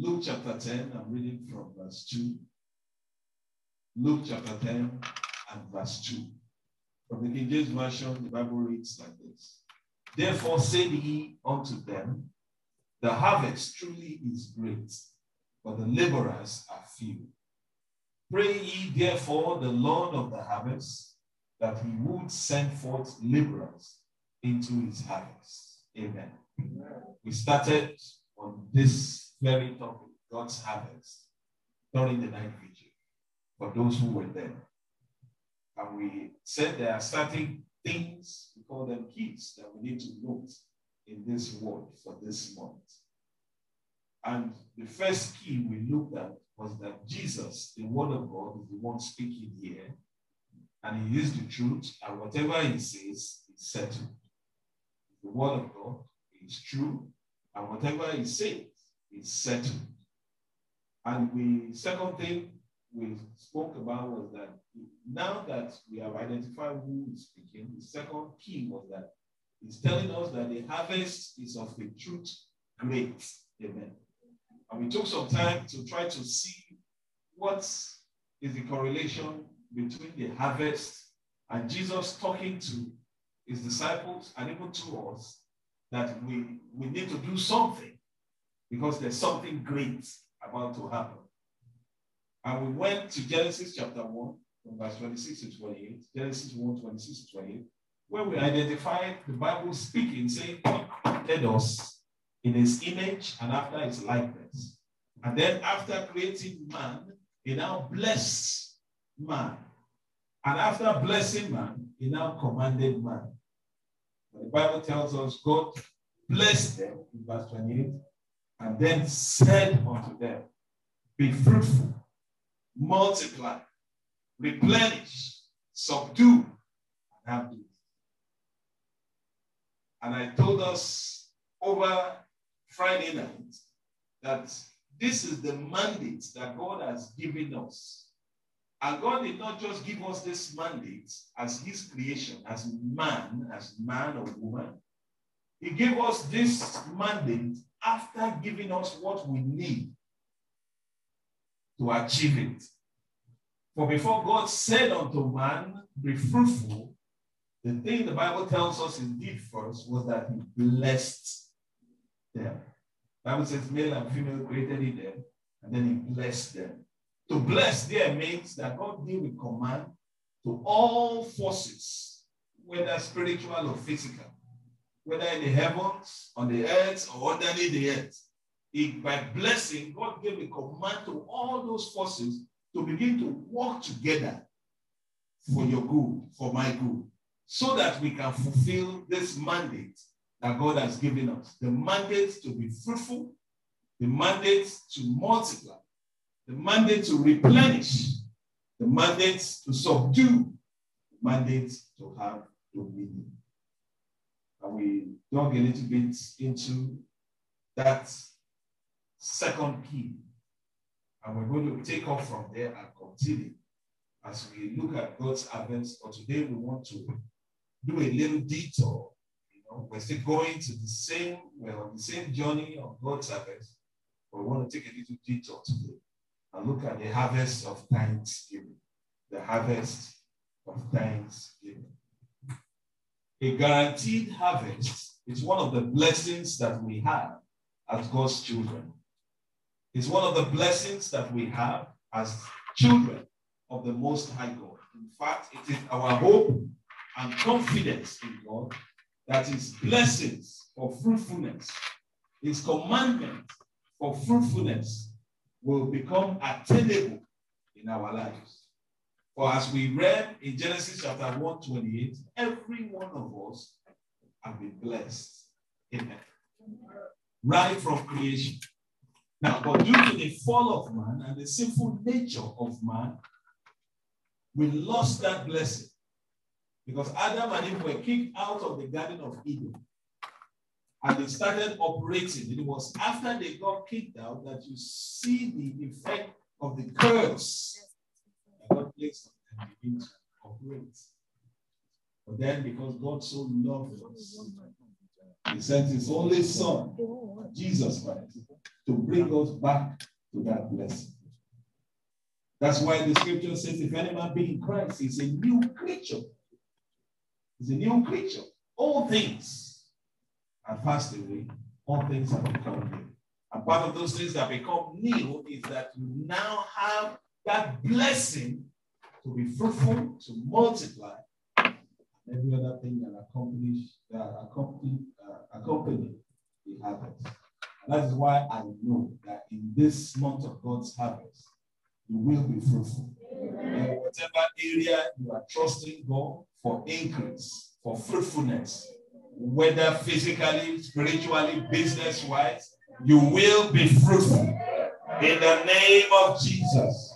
Luke chapter 10, I'm reading from verse 2. Luke chapter 10 and verse 2. From the King James Version, the Bible reads like this Therefore said he unto them, The harvest truly is great, but the laborers are few. Pray ye therefore the Lord of the harvest that he would send forth laborers into his harvest. Amen. Amen. We started on this very topic, God's harvest, during the night vigil, for those who were there. And we said there are certain things, we call them keys, that we need to note in this word for this month. And the first key we looked at was that Jesus, the Word of God, is the one speaking here. And he is the truth, and whatever he says is settled. The Word of God is true, and whatever he says is settled. And the second thing we spoke about was that now that we have identified who is speaking, the second key was that he's telling us that the harvest is of the truth great. Amen. And we took some time to try to see what is the correlation between the harvest and Jesus talking to his disciples and even to us that we, we need to do something because there's something great about to happen. And we went to Genesis chapter 1, from verse 26 to 28, Genesis 1, 26 to 28, where we identified the Bible speaking, saying, God created us in his image and after his likeness. And then after creating man, he now blessed man. And after blessing man, he now commanded man. The Bible tells us God blessed them in verse 28 and then said unto them, Be fruitful, multiply, replenish, subdue, and have peace. And I told us over Friday night that this is the mandate that God has given us. And God did not just give us this mandate as his creation, as man, as man or woman. He gave us this mandate after giving us what we need to achieve it. For before God said unto man, Be fruitful, the thing the Bible tells us he did first was that he blessed them. Bible says male and female created in them, and then he blessed them. To bless there means that God gave a command to all forces, whether spiritual or physical, whether in the heavens, on the earth, or underneath the earth. By blessing, God gave a command to all those forces to begin to work together for your good, for my good, so that we can fulfill this mandate that God has given us. The mandate to be fruitful, the mandate to multiply, the mandate to replenish, the mandate to subdue, the mandate to have dominion. And we dug a little bit into that second key. And we're going to take off from there and continue as we look at God's harvest. But today we want to do a little detour You know, we're still going to the same, we're on the same journey of God's harvest, but we want to take a little detour today and look at the harvest of thanksgiving. The harvest of thanksgiving. A guaranteed harvest is one of the blessings that we have as God's children. It's one of the blessings that we have as children of the Most High God. In fact, it is our hope and confidence in God that his blessings for fruitfulness, his commandment for fruitfulness will become attainable in our lives. For as we read in Genesis chapter 128, every one of us have been blessed. Right from creation. Now, but due to the fall of man and the sinful nature of man, we lost that blessing. Because Adam and Eve were kicked out of the Garden of Eden. And they started operating. It was after they got kicked out that you see the effect of the curse that God placed on them begin to operate. But then, because God so loved us, He sent His only Son, Jesus Christ, to bring us back to that blessing. That's why the scripture says, if any man be in Christ, he's a new creature. He's a new creature. All things are passed away, all things have become new. And part of those things that become new is that you now have that blessing to be fruitful, to multiply, and every other thing that accompanies that accompany, uh, accompany the harvest. And that is why I know that in this month of God's harvest, you will be fruitful. In whatever area you are trusting God for increase, for fruitfulness, whether physically, spiritually, business wise, you will be fruitful. In the name of Jesus.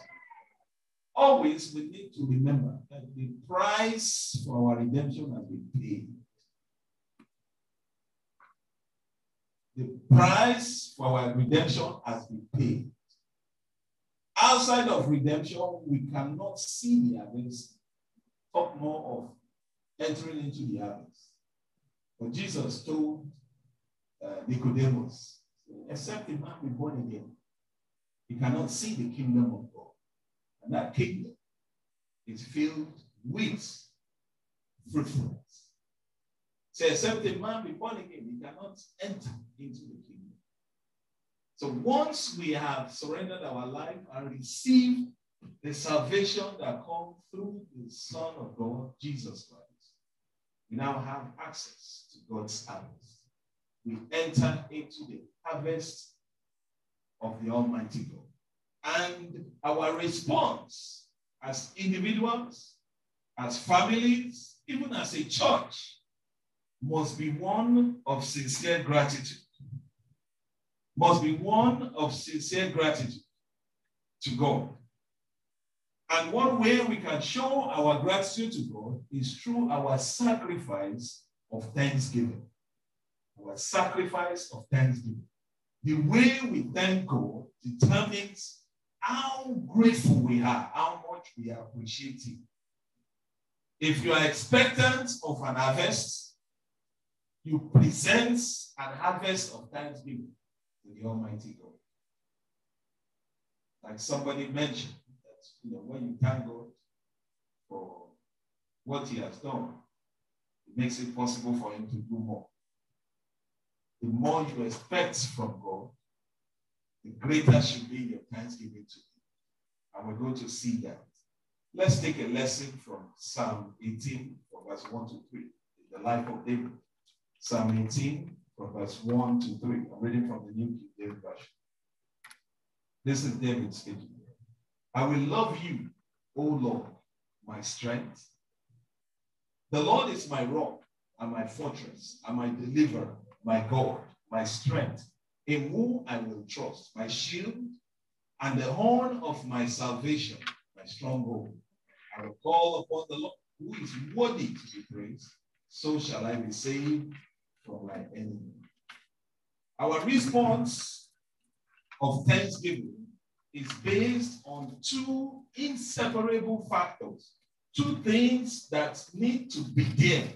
Always we need to remember that the price for our redemption has been paid. The price for our redemption has been paid. Outside of redemption, we cannot see the harvest. Talk more of entering into the harvest. But Jesus told uh, Nicodemus, except a man be born again, he cannot see the kingdom of God. And that kingdom is filled with fruitfulness. So except a man be born again, he cannot enter into the kingdom. So once we have surrendered our life and received the salvation that comes through the Son of God, Jesus Christ, we now have access to God's harvest. We enter into the harvest of the Almighty God. And our response as individuals, as families, even as a church, must be one of sincere gratitude must be one of sincere gratitude to God. And one way we can show our gratitude to God is through our sacrifice of thanksgiving. Our sacrifice of thanksgiving. The way we thank God determines how grateful we are, how much we appreciate Him. If you are expectant of an harvest, you present an harvest of thanksgiving to the Almighty God. Like somebody mentioned, that you know, when you thank God for what He has done, it makes it possible for Him to do more. The more you expect from God, the greater should be your thanksgiving to Him. And we're going to see that. Let's take a lesson from Psalm 18, from verse 1 to 3, in the life of David. Psalm 18, from verse 1 to 3. I'm reading from the New King James Version. This is David speaking. I will love you, O Lord, my strength. The Lord is my rock and my fortress and my deliverer, my God, my strength, in whom I will trust, my shield and the horn of my salvation, my stronghold. I will call upon the Lord, who is worthy to be praised. So shall I be saved from my enemy. Our response of thanksgiving is based on two inseparable factors, two things that need to be there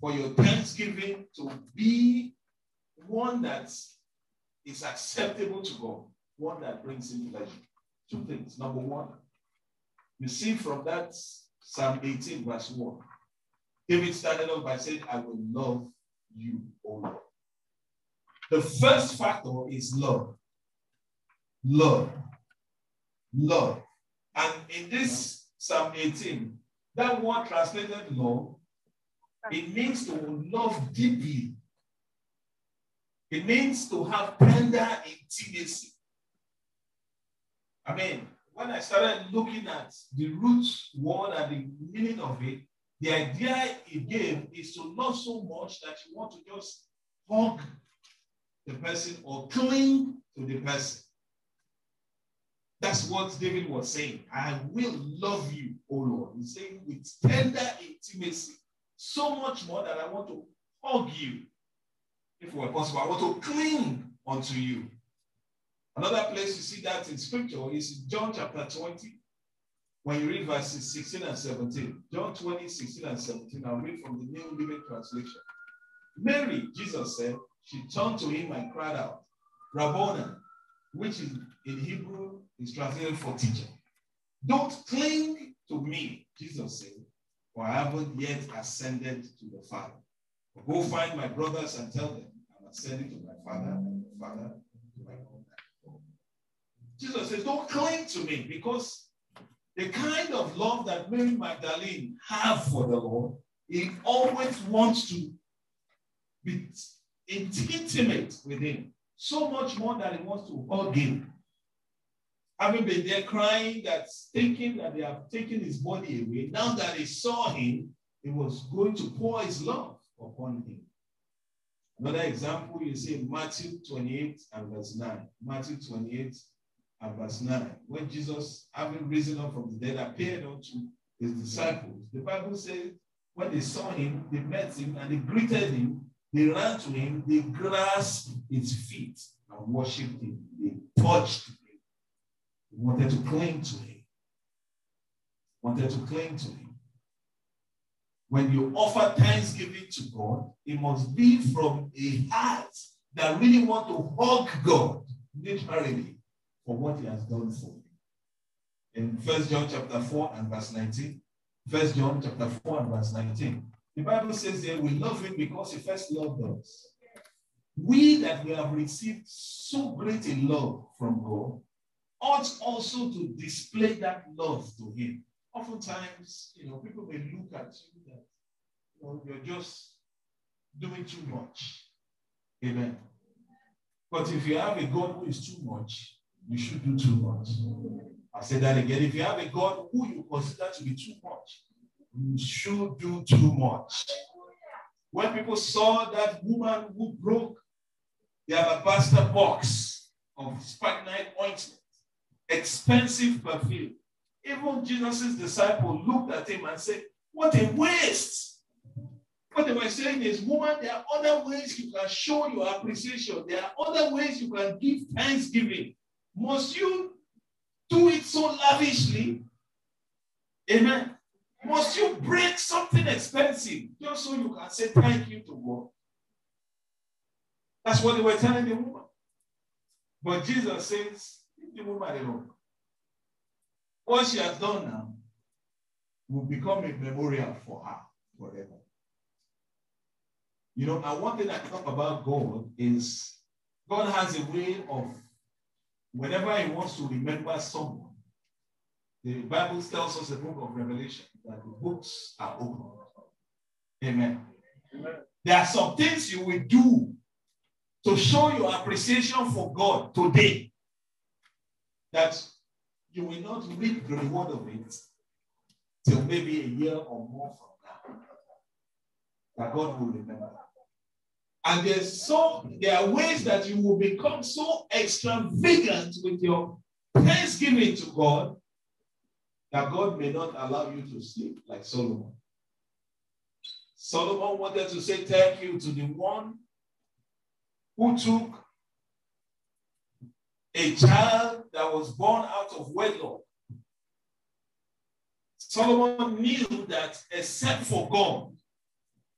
for your thanksgiving to be one that is acceptable to God, one that brings him pleasure. Two things. Number one, you see from that Psalm 18, verse 1, David started off by saying, I will love you, O Lord. The first factor is love. Love. Love. And in this Psalm 18, that word translated love, it means to love deeply. It means to have tender intimacy. I mean, when I started looking at the root word and the meaning of it, the idea it gave is to love so much that you want to just hug the person or cling to the person. That's what David was saying. I will love you, O Lord. He's saying with tender intimacy, so much more that I want to hug you. If it were possible, I want to cling unto you. Another place you see that in scripture is John chapter 20, when you read verses 16 and 17, John 20, 16 and 17, I'll read from the New Living Translation. Mary, Jesus said, she turned to him and cried out, Rabboni, which is in Hebrew is translated for teacher. Don't cling to me, Jesus said, for I haven't yet ascended to the Father. Go find my brothers and tell them I'm ascending to my Father and my Father to my. Jesus says, Don't cling to me because the kind of love that Mary Magdalene have for the Lord, he always wants to be intimate with him. So much more that he wants to hug him. Having been there crying, that thinking that they have taken his body away, now that he saw him, he was going to pour his love upon him. Another example you see Matthew 28 and verse 9. Matthew 28 and verse 9. When Jesus, having risen up from the dead, appeared unto his disciples, the Bible says, when they saw him, they met him and they greeted him, they ran to him, they grasped his feet and worshipped him. They touched him. They wanted to cling to him. Wanted to cling to him. When you offer thanksgiving to God, it must be from a heart that really want to hug God, literally, for what he has done for you. In First John chapter 4 and verse 19, First John chapter 4 and verse 19, the Bible says there we love him because he first loved us. We that we have received so great a love from God ought also to display that love to him oftentimes, you know, people may look at you that you know, you're just doing too much. Amen. But if you have a God who is too much, you should do too much. i say that again. If you have a God who you consider to be too much, you should do too much. When people saw that woman who broke the alabaster box of spikenard ointment, expensive perfume, even Jesus' disciple looked at him and said, What a waste. What they were saying is, woman, there are other ways you can show your appreciation. There are other ways you can give thanksgiving. Must you do it so lavishly? Amen. Must you break something expensive just so you can say thank you to God? That's what they were telling the woman. But Jesus says, leave the woman alone. What she has done now will become a memorial for her forever. You know, and one thing I talk about God is God has a way of, whenever He wants to remember someone, the Bible tells us the book of Revelation that the books are open. Amen. Amen. There are some things you will do to show your appreciation for God today that you will not reap the reward of it till maybe a year or more from now. That God will remember. And there's so there are ways that you will become so extravagant with your thanksgiving to God that God may not allow you to sleep like Solomon. Solomon wanted to say thank you to the one who took a child that was born out of wedlock. Solomon knew that except for God,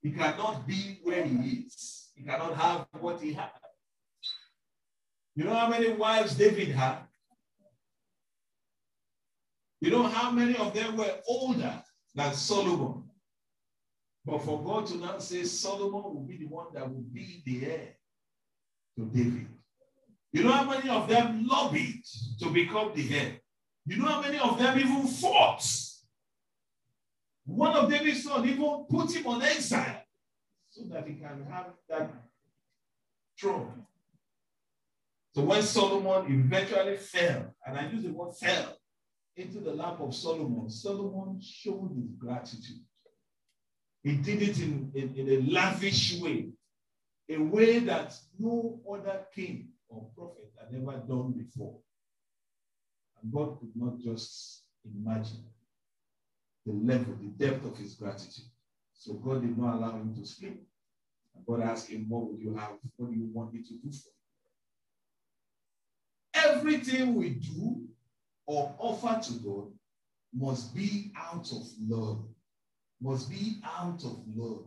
he cannot be where he is. He cannot have what he had. You know how many wives David had? You know how many of them were older than Solomon? But for God to now say Solomon will be the one that will be the heir to David. You know how many of them lobbied to become the head? You know how many of them even fought? One of David's sons even put him on exile so that he can have that throne. So when Solomon eventually fell, and I use the word fell, into the lap of Solomon, Solomon showed his gratitude. He did it in, in, in a lavish way, a way that no other king or prophet had ever done before. And God could not just imagine the level, the depth of his gratitude. So God did not allow him to sleep. And God asked him, What would you have? What do you want me to do for you? Everything we do or offer to God must be out of love. Must be out of love.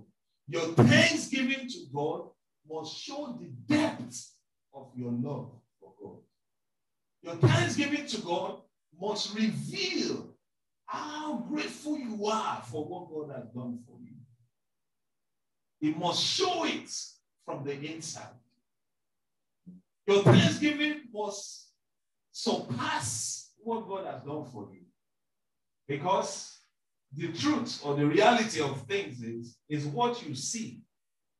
Your thanksgiving to God must show the depth of your love for God. Your thanksgiving to God must reveal how grateful you are for what God has done for you. It must show it from the inside. Your thanksgiving must surpass what God has done for you. Because the truth or the reality of things is, is what you see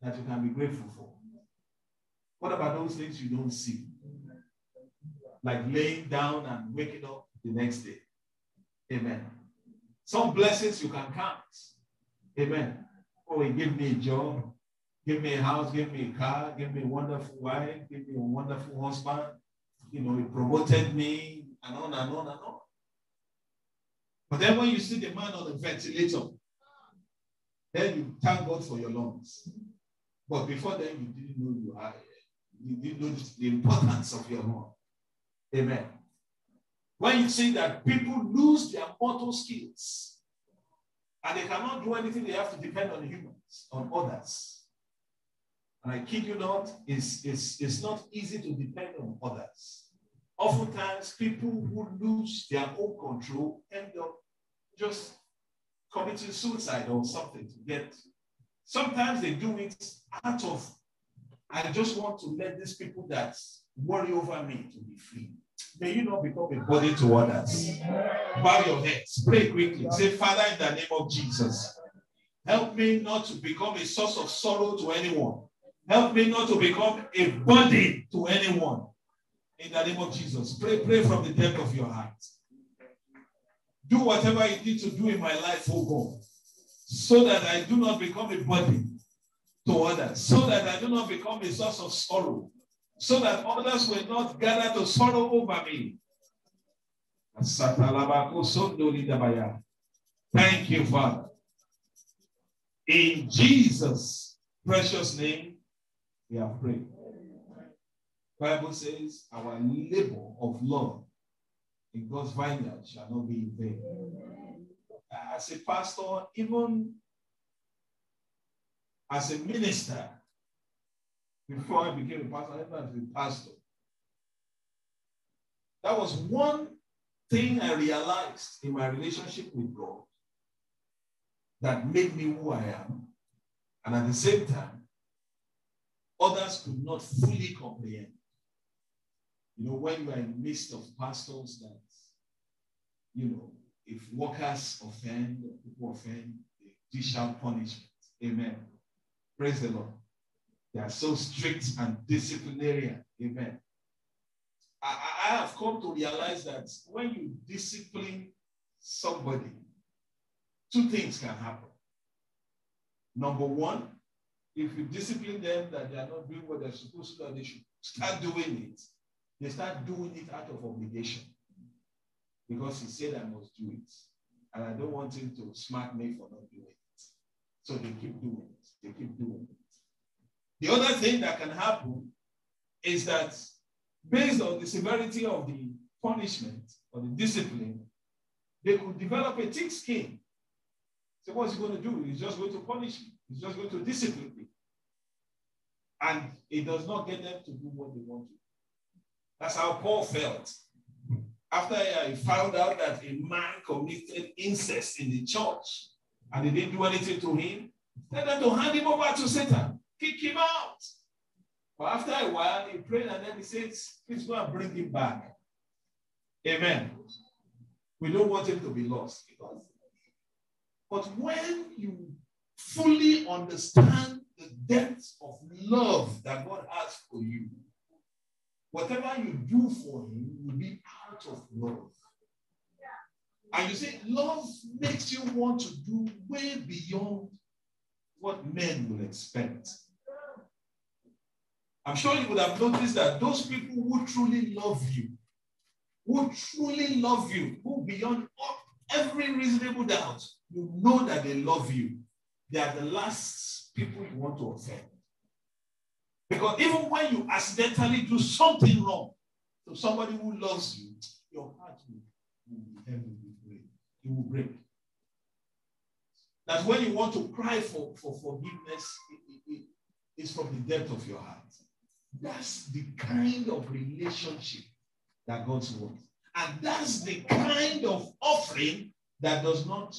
that you can be grateful for. What about those things you don't see? Like laying down and waking up the next day. Amen. Some blessings you can count. Amen. Oh, he gave me a job, give me a house, give me a car, give me a wonderful wife, give me a wonderful husband. You know, he promoted me, and on and on and on. But then when you see the man on the ventilator, then you thank God for your lungs. But before then, you didn't know you are, you the importance of your lung. Amen. When you see that people lose their mortal skills and they cannot do anything, they have to depend on humans, on others. And I kid you not, it's, it's, it's not easy to depend on others. Oftentimes, people who lose their own control end up just committing suicide or something to get. Sometimes they do it out of, I just want to let these people that worry over me to be free. May you not become a body to others. Bow your heads. Pray quickly. Say, Father, in the name of Jesus, help me not to become a source of sorrow to anyone. Help me not to become a body to anyone. In the name of Jesus. Pray, pray from the depth of your heart. Do whatever you need to do in my life, oh God, so that I do not become a body to others, so that I do not become a source of sorrow, so that others will not gather to sorrow over me. Thank you, Father. In Jesus' precious name, we are praying. Bible says our labor of love in God's vineyard shall not be in vain. As a pastor, even as a minister, before I became a pastor, even as a pastor, that was one thing I realized in my relationship with God that made me who I am. And at the same time, others could not fully comprehend. You know, when you are in the midst of pastors that, you know, if workers offend, people offend, they out punishment. Amen. Praise the Lord. They are so strict and disciplinarian. Amen. I, I have come to realize that when you discipline somebody, two things can happen. Number one, if you discipline them that they are not doing what they're supposed to do, they should start doing it. They start doing it out of obligation because he said I must do it. And I don't want him to smack me for not doing it. So they keep doing it. They keep doing it. The other thing that can happen is that based on the severity of the punishment or the discipline, they could develop a thick skin. So what's he going to do? He's just going to punish me. He's just going to discipline me. And it does not get them to do what they want to. That's how Paul felt. After he found out that a man committed incest in the church and they didn't do anything to him, tell them to hand him over to Satan, kick him out. But after a while, he prayed and then he says, please go and bring him back. Amen. We don't want him to be lost. Because, but when you fully understand the depth of love that God has for you, Whatever you do for him will be out of love. And you see, love makes you want to do way beyond what men will expect. I'm sure you would have noticed that those people who truly love you, who truly love you, who beyond every reasonable doubt, you know that they love you, they are the last people you want to offend. Because even when you accidentally do something wrong to somebody who loves you, your heart will, be heavy break. Will break. That's when you want to cry for, for forgiveness, it, it, it, it's from the depth of your heart. That's the kind of relationship that God wants. And that's the kind of offering that does not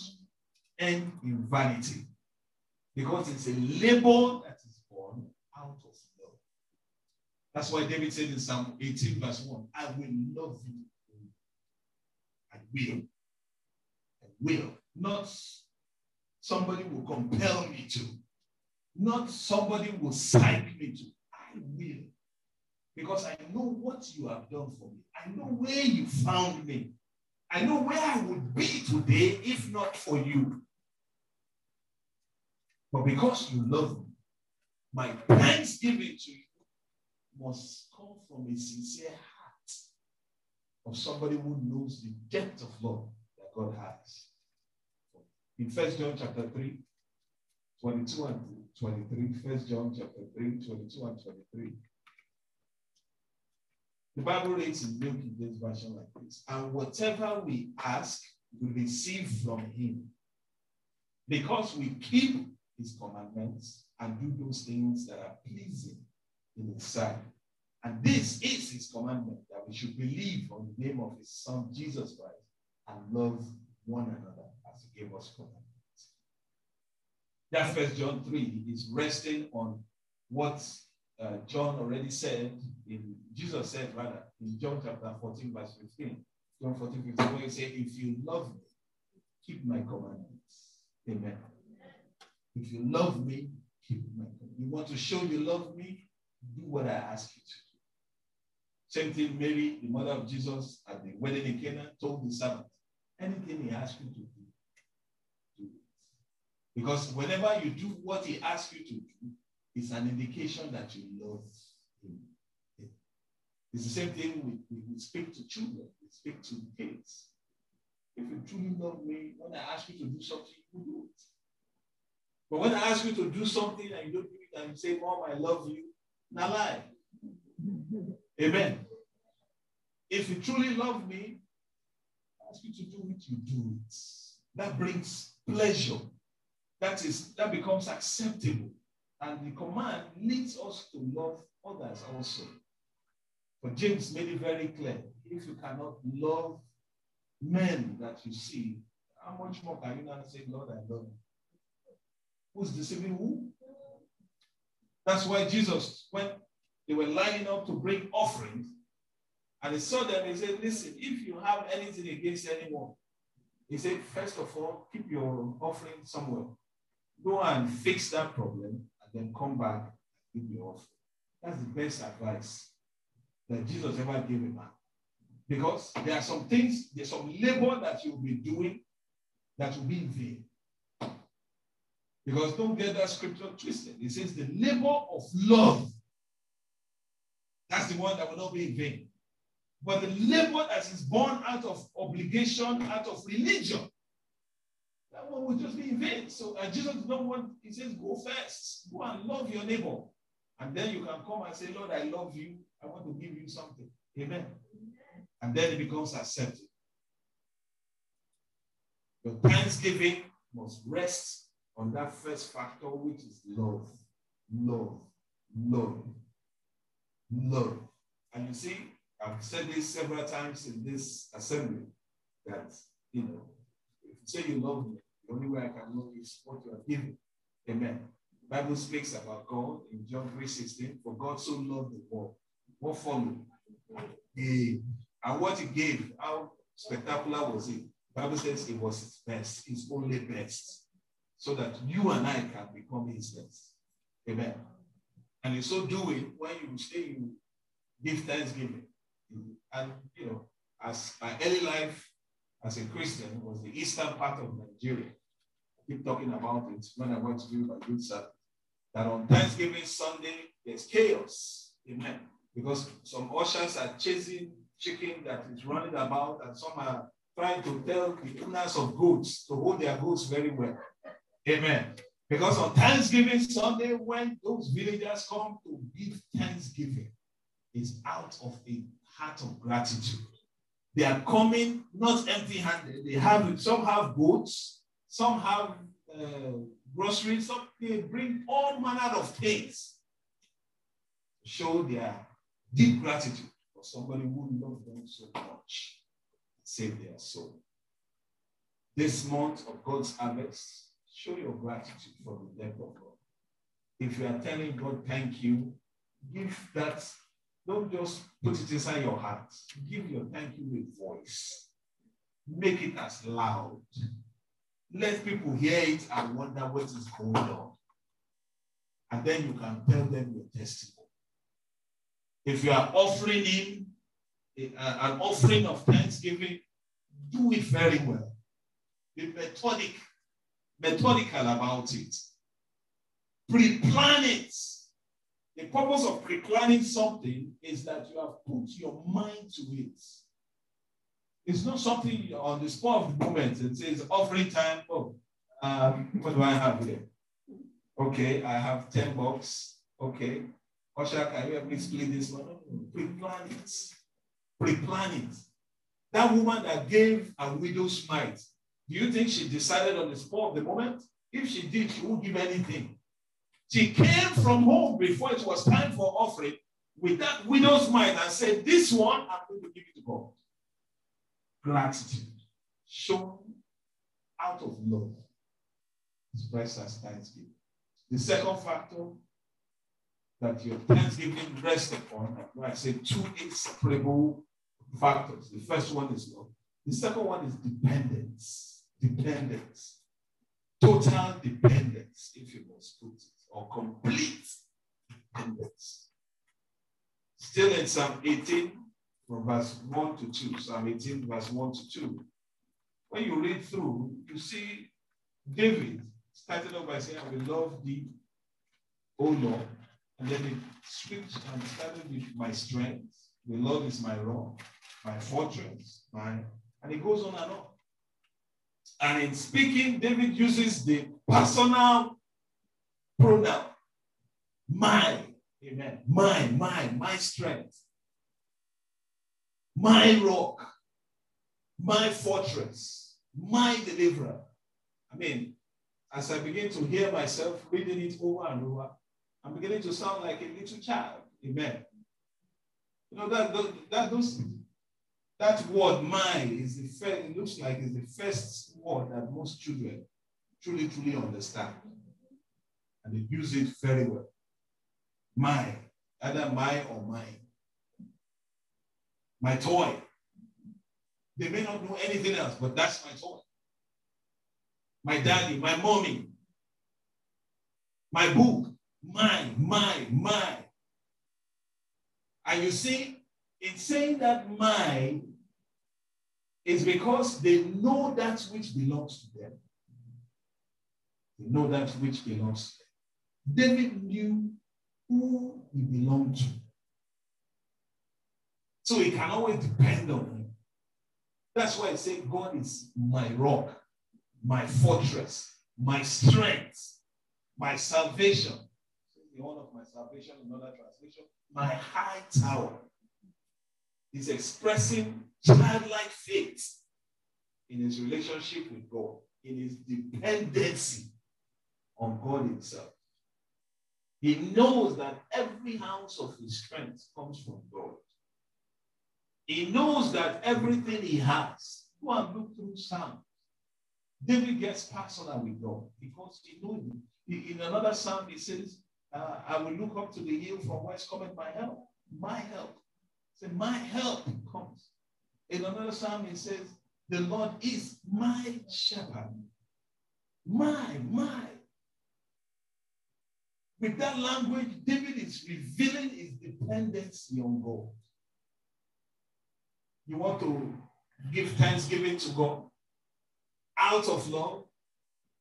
end in vanity. Because it's a labor that is born out of love. That's why David said in Psalm 18, verse 1, I will love you. I will. Will. Not somebody will compel me to. Not somebody will psych me to. I will. Because I know what you have done for me. I know where you found me. I know where I would be today if not for you. But because you love me, my thanksgiving to you must come from a sincere heart of somebody who knows the depth of love that God has. In First John chapter 3, 22 and 23, First John chapter 3, 22 and 23. The Bible reads in New King James Version like this And whatever we ask, we receive from him. Because we keep his commandments and do those things that are pleasing in his sight. And this is his commandment that we should believe on the name of his son Jesus Christ and love one another as he gave us. That first John 3 is resting on what uh, John already said in Jesus said rather in John chapter 14, verse 15. John 14, 15, where he said, If you love me, keep my commandments. Amen. If you love me, keep my commandments. You want to show you love me, do what I ask you to do. Same thing, Mary, the mother of Jesus, at the wedding in Canaan, told the servant, anything he asks you to do. Because whenever you do what he asks you to do, it's an indication that you love him. It's the same thing we, we, speak to children, we speak to kids. If you truly love me, when I ask you to do something, you do it. But when I ask you to do something and you don't do it and you say, Mom, I love you, now lie. Amen. If you truly love me, I ask you to do it, you do it. That brings pleasure. That is, that becomes acceptable. And the command leads us to love others also. But James made it very clear if you cannot love men that you see, how much more can you now say, Lord, I love you? Who's deceiving who? That's why Jesus, when they were lining up to bring offerings, and he saw them, he said, Listen, if you have anything against anyone, he said, First of all, keep your offering somewhere. Go and fix that problem, and then come back and give your offering. That's the best advice that Jesus ever gave a man. Because there are some things, there's some labor that you'll be doing that will be in vain. Because don't get that scripture twisted. It says the labor of love. That's the one that will not be in vain. But the labor that is born out of obligation, out of religion, that one will just be in vain. So uh, Jesus does not want, he says, go first. Go and love your neighbor. And then you can come and say, Lord, I love you. I want to give you something. Amen. And then it becomes accepted. Your thanksgiving must rest on that first factor, which is love. Love. Love. Love. And you see, I've said this several times in this assembly that, you know, if you say you love me, the only way I can know is what you are giving. Amen. Bible speaks about God in John 3:16. For God so loved the world what followed? He, and what he gave, how spectacular was it? Bible says it was his best, his only best, so that you and I can become his best. Amen. And in so doing, when you stay, you give thanksgiving. And you know, as my early life as a Christian was the eastern part of Nigeria. Keep talking about it when I went to do my service. That on mm. Thanksgiving Sunday, there's chaos. Amen because some ushers are chasing chicken that is running about, and some are trying to tell the owners of goods to hold their goods very well. Amen. Because on Thanksgiving Sunday, when those villagers come to give thanksgiving, it's out of a heart of gratitude. They are coming not empty handed. They have some have goats, some have uh, groceries, some they bring all manner of things. to Show their deep gratitude for somebody who loved them so much, and save their soul. This month of God's harvest, show your gratitude for the depth of God. If you are telling God thank you, give that, don't just put it inside your heart. Give your thank you with voice. Make it as loud. Let people hear it and wonder what is going on. And then you can tell them your testimony. If you are offering him uh, an offering of thanksgiving, do it very well. Be methodic, methodical about it. Pre-plan it. The purpose of pre-planning something is that you have put your mind to it. It's not something on the spot of the moment. It says offering time. Oh, um, what do I have here? Okay, I have 10 bucks. Okay. Osha, can you help me split this one? Pre-plan it. Pre-plan it. That woman that gave a widow's mite, do you think she decided on the spot of the moment? If she did, she won't give anything. She came from home before it was time for offering with that widow's mite and said, This one, I'm going to give it to God. Gratitude shown out of love expressed as thanksgiving. The second factor that your thanksgiving rests upon, I say two inseparable factors. The first one is love. The second one is dependence. Dependence. Total dependence, if you must put it, or complete dependence. Still in Psalm 18, from verse 1 to 2. Psalm 18, verse 1 to 2. When you read through, you see David started off by saying, I will love thee, O Lord. And then it switched and started with my strength. The Lord is my rock, my fortress, my and it goes on and on. And in speaking, David uses the personal pronoun, my, amen, my, my, my strength, my rock, my fortress, my deliverer. I mean, as I begin to hear myself reading it over and over, I'm beginning to sound like a little child. Amen. You know, that, that, that, those, that word, my, is the first, it looks like it's the first word that most children truly, truly understand. And they use it very well. My, either my or mine. My toy. They may not know anything else, but that's my toy my daddy, my mommy, my book, my, my, my. And you see, in saying that my is because they know that which belongs to them. They know that which belongs to them. David knew who he belonged to. So he can always depend on him. That's why I say God is my rock my fortress, my strength, my salvation. The honor of my salvation, another translation, my high tower is expressing childlike faith in his relationship with God, in his dependency on God himself. He knows that every ounce of his strength comes from God. He knows that everything he has, go and look through Psalms. David gets personal with God because he knows in another psalm he says, uh, I will look up to the hill from whence cometh my help. My help. Say, my help comes. In another psalm he says, the Lord is my shepherd. My, my. With that language, David is revealing his dependency on God. You want to give thanksgiving to God? out of love,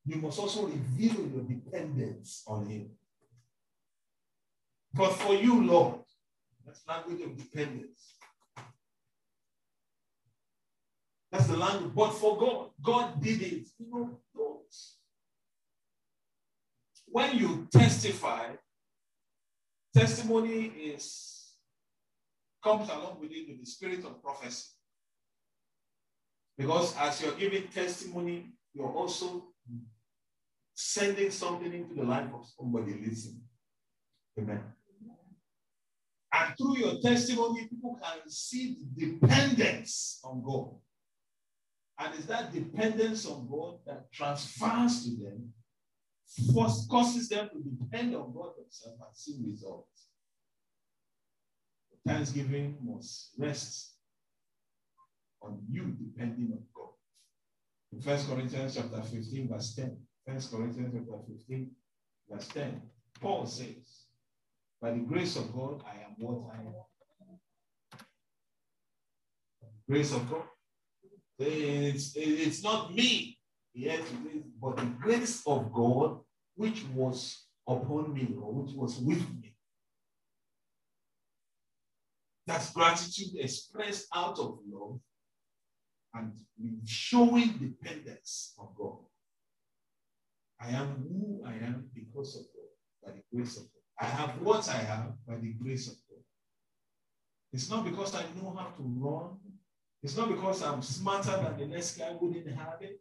you must also reveal your dependence on Him. But for you, Lord, that's language of dependence. That's the language. But for God, God did it. You know, don't. When you testify, testimony is comes along with it with the spirit of prophecy. Because as you're giving testimony, you're also sending something into the life of somebody listening. Amen. And through your testimony, people can see the dependence on God. And it's that dependence on God that transfers to them, causes them to depend on God themselves and see results. Thanksgiving must rest on you depending on God. In 1 Corinthians chapter 15, verse 10. 1 Corinthians chapter 15, verse 10. Paul says, By the grace of God, I am what I am. Grace of God. It's, it's not me yet, but the grace of God which was upon me or which was with me. That's gratitude expressed out of love and showing dependence on God. I am who I am because of God, by the grace of God. I have what I have by the grace of God. It's not because I know how to run. It's not because I'm smarter than the next guy who didn't have it.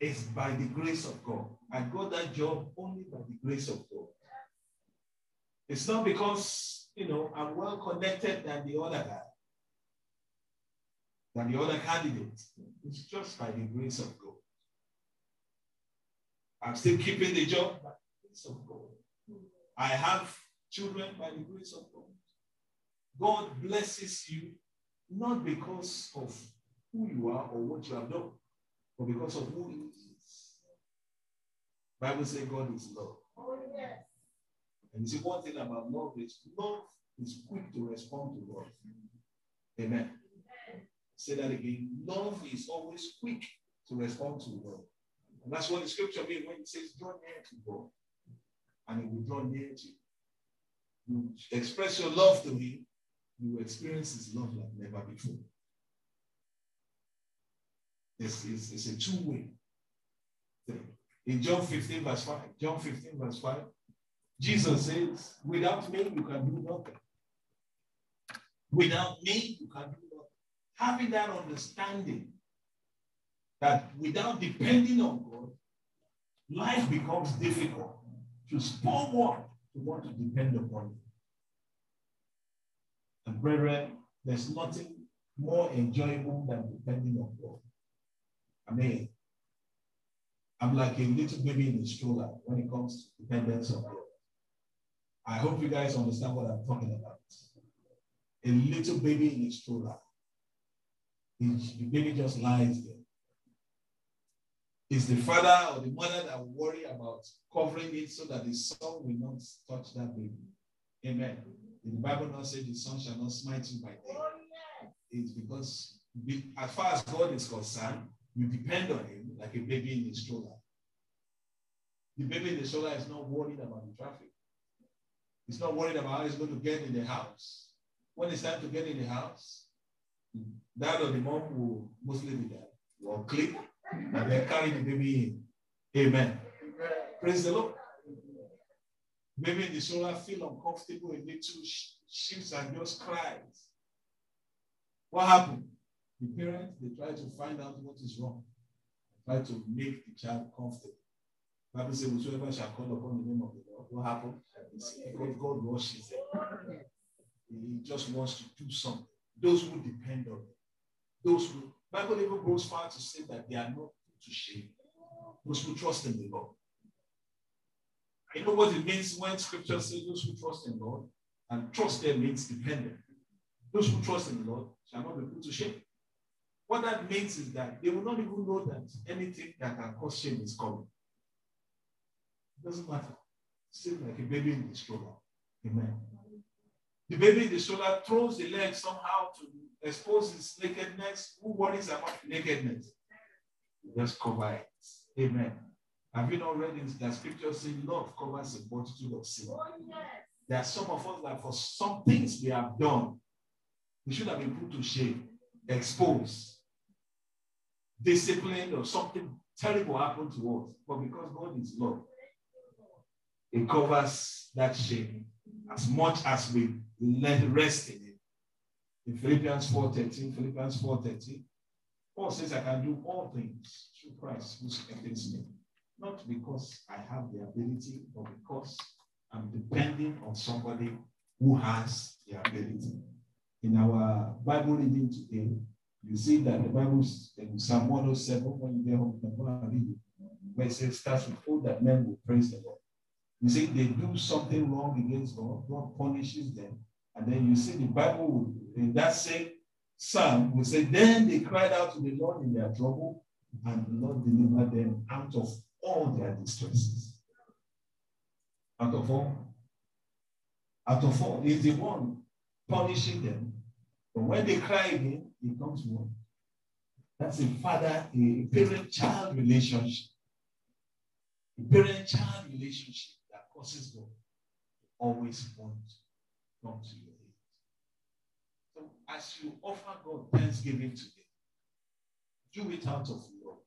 It's by the grace of God. I got that job only by the grace of God. It's not because, you know, I'm well connected than the other guy than the other candidate. It's just by the grace of God. I'm still keeping the job by the grace of God. I have children by the grace of God. God blesses you not because of who you are or what you have done, but because of who He is. Bible says God is love. Oh, yes. And you see, one thing about love is love is quick to respond to love. Amen. Say that again. Love is always quick to respond to love. And that's what the scripture means when it says, draw near to God. And he will draw near to you. You express your love to him, you experience his love like never before. It's, it's, it's a two-way thing. In John 15, verse 5, John 15, verse 5, Jesus says, without me, you can do nothing. Without me, you can do nothing. having that understanding that without depending on God, life becomes difficult. To spawn one to want to depend upon you. And brethren, there's nothing more enjoyable than depending on God. I mean, I'm like a little baby in a stroller when it comes to dependence on God. I hope you guys understand what I'm talking about. A little baby in a stroller the baby just lies there. It's the father or the mother that worry about covering it so that the sun will not touch that baby. Amen. The Bible not say the sun shall not smite you by day. Oh, it's because as far as God is concerned, you depend on him like a baby in a stroller. The baby in the stroller is not worried about the traffic. He's not worried about how he's going to get in the house. When it's time to get in the house, Dad or the mom will mostly be there. Will click and then carry the baby in. Amen. Amen. Praise the Lord. Maybe the shoulder feel uncomfortable in little shifts and just cries. What happened? The parents they try to find out what is wrong. Try to make the child comfortable. Bible says, whosoever shall call upon the name of the Lord, what happened? Because God washes it. He just wants to do something. Those who depend on him. Those who, Bible even goes far to say that they are not to shame. Those who trust in the Lord. I know what it means when scripture says those who trust in God, and trust there means dependent. Those who trust in the Lord shall not be put to shame. What that means is that they will not even know that anything that can cause shame is coming. Doesn't matter. Still like a baby in the stroller. Amen. The baby in the stroller throws the leg somehow to expose his nakedness. Who worries about nakedness? Just cover it. Amen. Have you not read in that scripture saying love covers a multitude of sin? Oh, yes. There are some of us that for some things we have done, we should have been put to shame, exposed, disciplined, or something terrible happened to us. But because God is love, it covers that shame as much as we let rest in it. In Philippians 4.13, Philippians 4.13, Paul says, I can do all things through Christ who strengthens me. Not because I have the ability, but because I'm depending on somebody who has the ability. In our Bible reading today, you see that the Bible in Psalm 107, when you get home, where it says, starts with all that men will praise the Lord. You see, they do something wrong against God, God punishes them. And then you see the Bible in that same psalm will say, Then they cried out to the Lord in their trouble, and the Lord delivered them out of all their distresses. Out of all. Out of all. He's the one punishing them. But when they cry again, he comes one. That's a father, a parent-child relationship. A parent-child relationship causes God always want to come to your aid. So as you offer God thanksgiving today, do it out of love.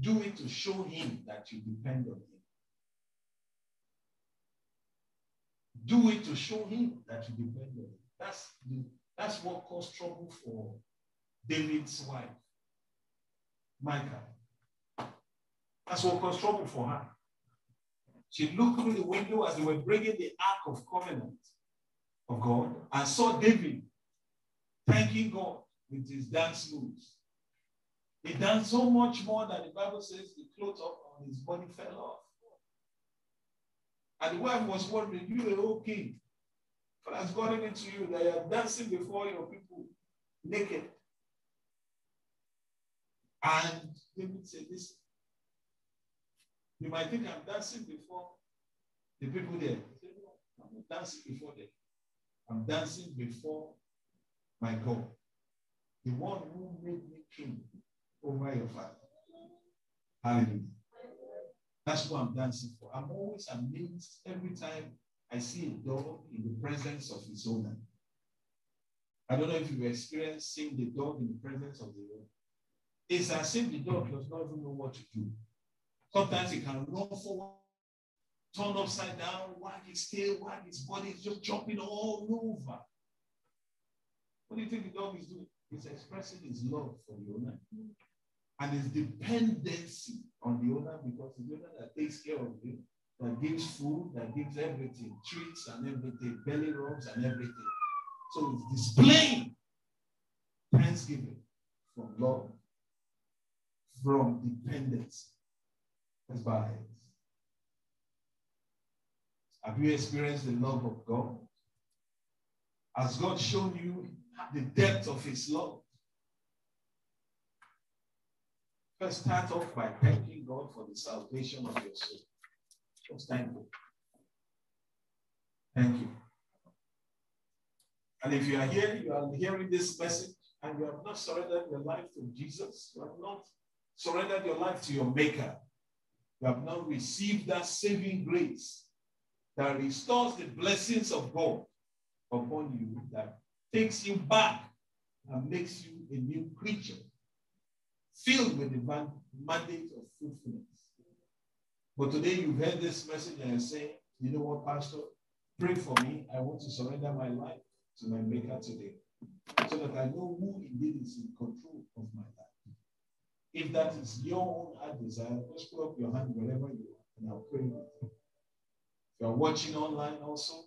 Do it to show him that you depend on him. Do it to show him that you depend on him. That's, the, that's what caused trouble for David's wife, Michal. That's what caused trouble for her. She looked through the window as they were bringing the Ark of Covenant of God and saw David thanking God with his dance moves. He danced so much more that the Bible says the clothes on his body fell off. And the wife was wondering, You are okay. God has gotten into you that you are dancing before your people naked. And David said, Listen, you might think I'm dancing before the people there. Said, no, I'm not dancing before them. I'm dancing before my God, the one who made me king over your father. Hallelujah. That's what I'm dancing for. I'm always amazed every time I see a dog in the presence of its owner. I don't know if you've experienced seeing the dog in the presence of the owner. It's as if the dog does not even know what to do. Sometimes he can run forward, turn upside down, wag his tail, wag his body, is just jumping all over. What do you think the dog is doing? He's expressing his love for the owner and his dependency on the owner because the owner that takes care of him, that gives food, that gives everything, treats and everything, belly rubs and everything. So it's displaying thanksgiving from love, from dependence. Let's Have you experienced the love of God? Has God shown you the depth of his love? Let's start off by thanking God for the salvation of your soul. Just thankful. Thank you. And if you are here, you are hearing this message, and you have not surrendered your life to Jesus, you have not surrendered your life to your Maker, you have not received that saving grace that restores the blessings of God upon you, that takes you back and makes you a new creature filled with the mandate of fruitfulness. But today you've heard this message and you're saying, you know what, Pastor? Pray for me. I want to surrender my life to my Maker today so that I know who indeed is in control of my life. If that is your own desire, just put up your hand wherever you are and I'll pray with you. If you're watching online also,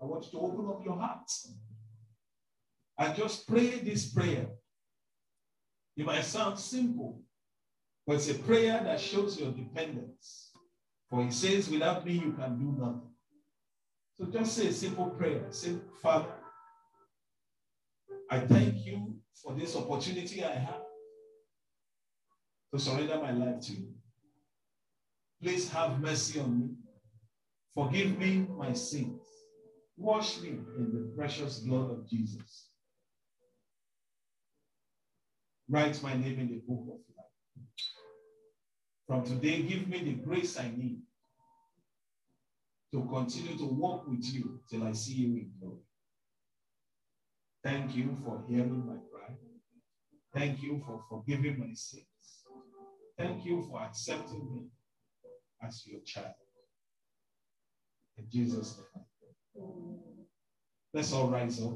I want you to open up your heart and just pray this prayer it might sound simple, but it's a prayer that shows your dependence. For he says, without me, you can do nothing. So just say a simple prayer. Say, Father, I thank you for this opportunity I have to surrender my life to you. Please have mercy on me. Forgive me my sins. Wash me in the precious blood of Jesus. Write my name in the book of life. From today, give me the grace I need to continue to walk with you till I see you in glory. Thank you for hearing my cry. Thank you for forgiving my sins. Thank you for accepting me as your child. In Jesus' name. Let's all rise up.